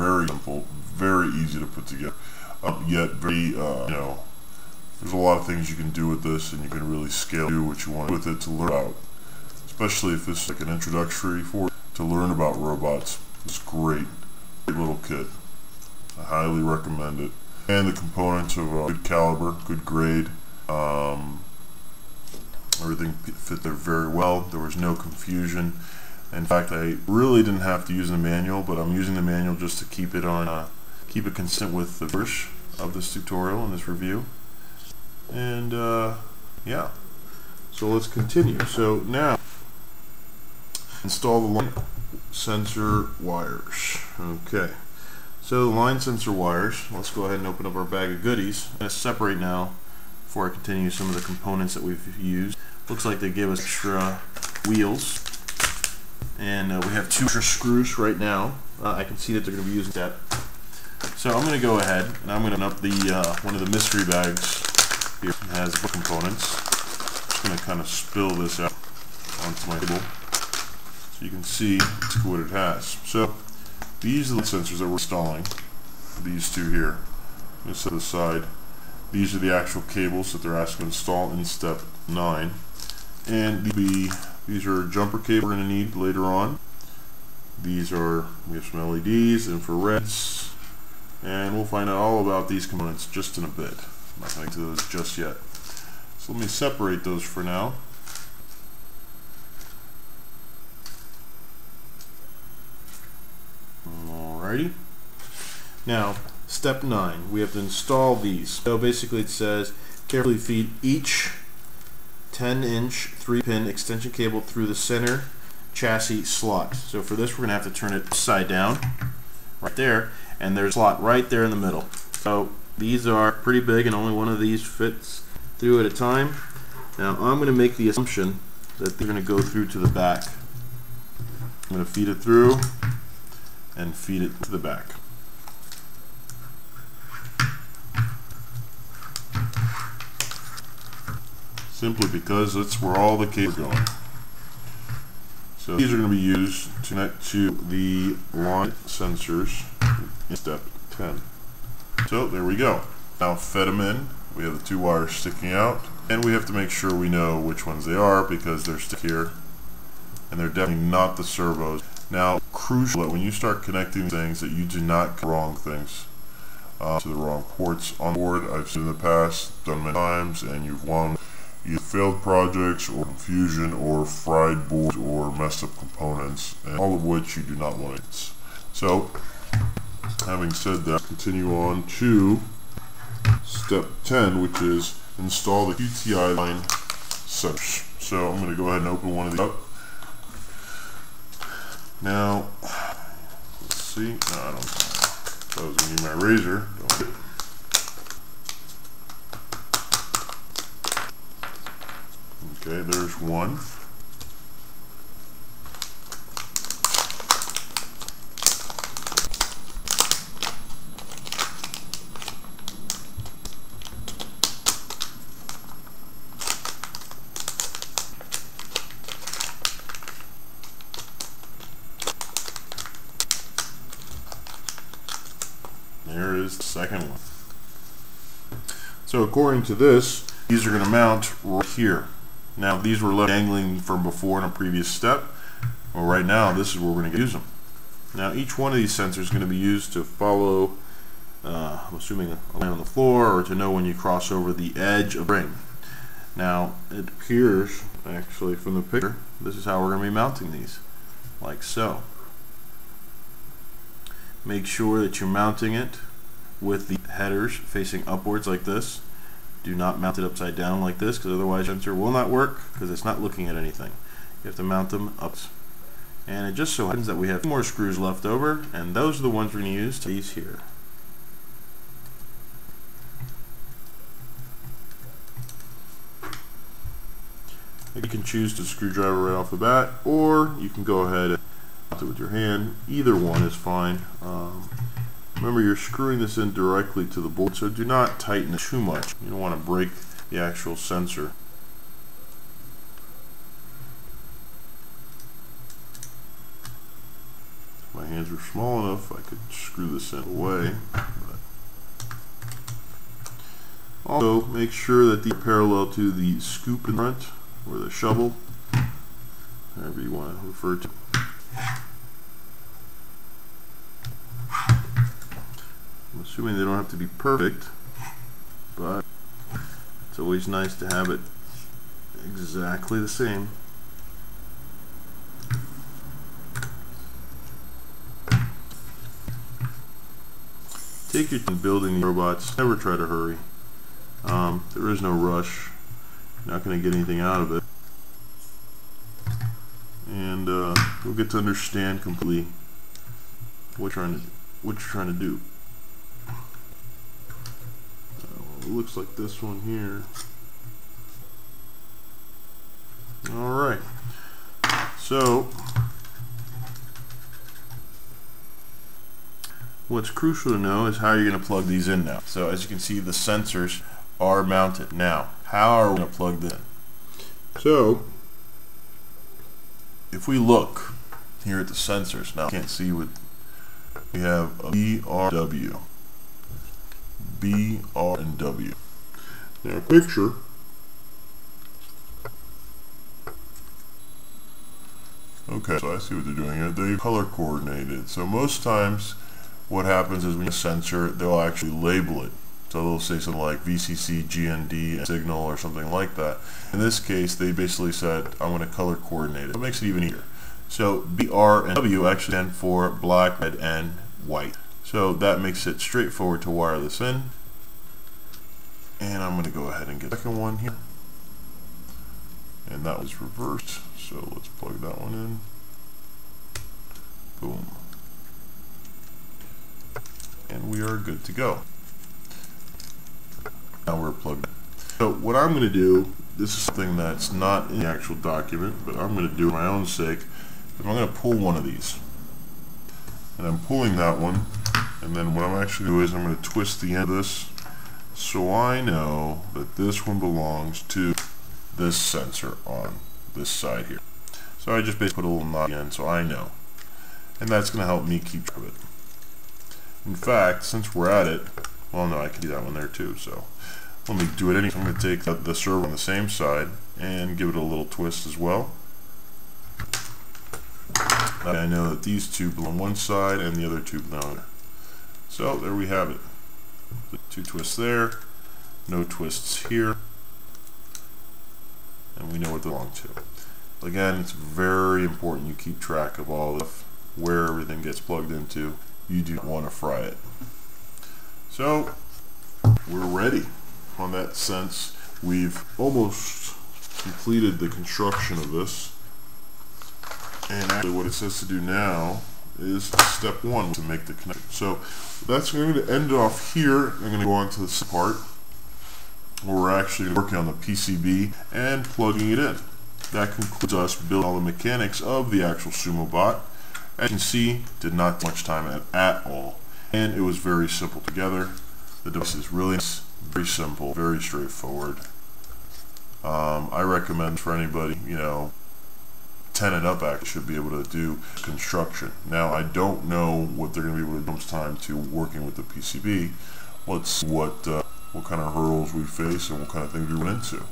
very simple, very easy to put together, um, yet very, uh, you know, there's a lot of things you can do with this and you can really scale do what you want with it to learn about, especially if is like an introductory for to learn about robots. It's great, great little kit. I highly recommend it. And the components of uh, good caliber, good grade, um, everything fit there very well. There was no confusion. In fact, I really didn't have to use the manual, but I'm using the manual just to keep it on, uh, keep it consistent with the verse of this tutorial and this review. And uh, yeah, so let's continue. So now, install the line sensor wires. Okay, so the line sensor wires. Let's go ahead and open up our bag of goodies. I'm going to separate now before I continue some of the components that we've used. Looks like they give us extra wheels and uh, we have two extra screws right now. Uh, I can see that they're going to be using that. So I'm going to go ahead and I'm going to open up the uh, one of the mystery bags here. It has components. I'm going to kind of spill this out onto my table so you can see what it has. So these are the sensors that we're installing. These two here. I'm going to set aside. These are the actual cables that they're asking to install in step 9. And the these are jumper cable we're going to need later on. These are, we have some LEDs, infrareds, and we'll find out all about these components just in a bit. I'm not going to those just yet. So let me separate those for now. Alrighty. Now, step 9, we have to install these. So basically it says, carefully feed each 10 inch 3 pin extension cable through the center chassis slot. So for this we're going to have to turn it upside down right there and there's a slot right there in the middle. So these are pretty big and only one of these fits through at a time. Now I'm going to make the assumption that they're going to go through to the back. I'm going to feed it through and feed it to the back. Simply because that's where all the cables are going. So these are going to be used to connect to the line sensors in step 10. So there we go. Now fed them in. We have the two wires sticking out and we have to make sure we know which ones they are because they're stuck here and they're definitely not the servos. Now crucial that when you start connecting things that you do not wrong things uh, to the wrong ports on board. I've seen in the past, done many times, and you've won failed projects or confusion or fried boards or messed up components, and all of which you do not want. So, having said that, continue on to step 10, which is install the QTI line sensors. So I'm going to go ahead and open one of these up. Now, let's see. No, I don't. That was going to be my razor. Don't Okay, there's one. There is the second one. So according to this, these are going to mount right here. Now these were left dangling from before in a previous step. Well right now this is where we're going to use them. Now each one of these sensors is going to be used to follow, uh, I'm assuming a line on the floor or to know when you cross over the edge of the ring. Now it appears actually from the picture this is how we're going to be mounting these like so. Make sure that you're mounting it with the headers facing upwards like this do not mount it upside down like this because otherwise your sensor will not work because it's not looking at anything. You have to mount them up. And it just so happens that we have more screws left over and those are the ones we're going to use to these here. You can choose to screwdriver right off the bat or you can go ahead and mount it with your hand. Either one is fine. Um, Remember you're screwing this in directly to the board, so do not tighten it too much. You don't want to break the actual sensor. My hands were small enough, I could screw this in away. Also, make sure that the parallel to the scoop in front, or the shovel, however you want to refer to. Assuming they don't have to be perfect, but it's always nice to have it exactly the same. Take your time building the robots. Never try to hurry. Um, there is no rush. You're not going to get anything out of it. And uh, you'll get to understand completely what you're trying to, what you're trying to do. Uh, it looks like this one here. Alright. So, what's crucial to know is how you're going to plug these in now. So as you can see, the sensors are mounted. Now, how are we going to plug them in? So, if we look here at the sensors, now you can't see what we have a BRW, BR and W. Now, picture Okay, so I see what they're doing here. They color coordinated. So most times what happens is when you sensor, they'll actually label it. So they'll say something like VCC, GND, signal, or something like that. In this case, they basically said, I'm going to color coordinate it. It makes it even easier. So BR and W actually stand for black, red, and white. So that makes it straightforward to wire this in. And I'm going to go ahead and get the second one here. And that was reversed. So let's plug that one in. Boom. And we are good to go. Now we're plugged in. So what I'm going to do, this is something that's not in the actual document, but I'm going to do my own sake. I'm going to pull one of these. And I'm pulling that one, and then what I'm actually doing is I'm going to twist the end of this so I know that this one belongs to this sensor on this side here. So I just basically put a little knot in so I know. And that's going to help me keep track of it. In fact, since we're at it, well no, I can do that one there too, so let me do it anyway. I'm going to take the, the servo on the same side and give it a little twist as well. I know that these two belong on one side and the other two belong So there we have it. Two twists there, no twists here, and we know what they belong to. Again, it's very important you keep track of all of where everything gets plugged into. You do not want to fry it. So, we're ready on that sense. We've almost completed the construction of this. And actually what it says to do now is step one to make the connection. So that's going to end off here. I'm going to go on to this part where we're actually working on the PCB and plugging it in. That concludes us building all the mechanics of the actual Sumo bot. As you can see, did not take much time at, at all. And it was very simple together. The device is really nice, very simple, very straightforward. Um, I recommend for anybody, you know, 10 and up actually should be able to do construction. Now, I don't know what they're going to be able to do time to working with the PCB. Let's see what, uh, what kind of hurdles we face and what kind of things we run into.